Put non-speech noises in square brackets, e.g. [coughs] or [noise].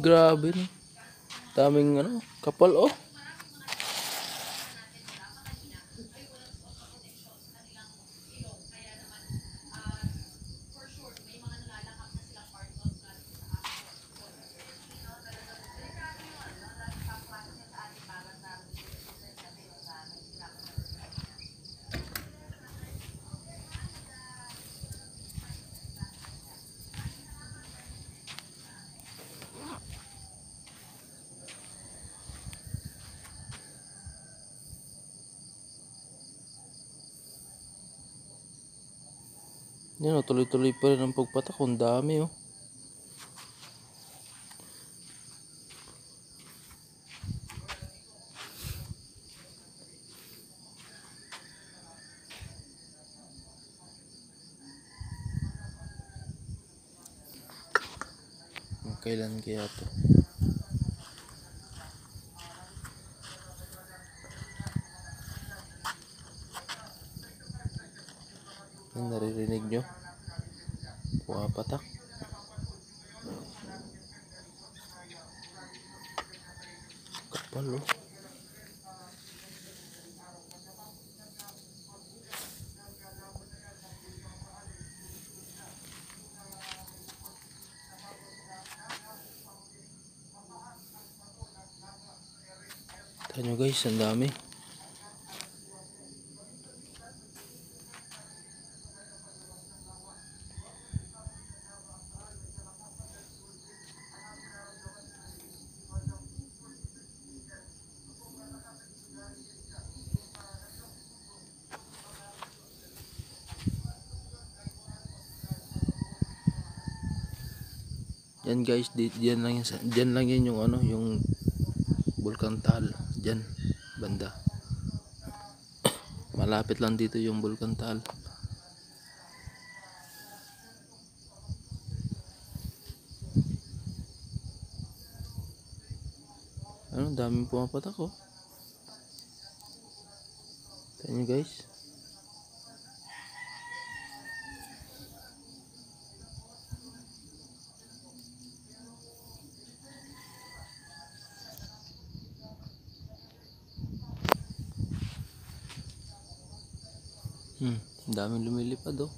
Grabe no. Daming ano, kapal oh. Yan oh, tuloy-tuloy pa rin ang pagpatak. Ang dami oh. Kailan kaya to? Ang naririnig nyo? Pumapatak. Kapal oh. Nyo guys, ang dami. Yan guys, di, diyan lang yan, diyan lang yan yung ano, yung Bulkantal, diyan banda. [coughs] Malapit lang dito yung Bulkantal. Ano, daming pumapatak oh. Tignan nyo guys. Hmm, daming lumilipad oh.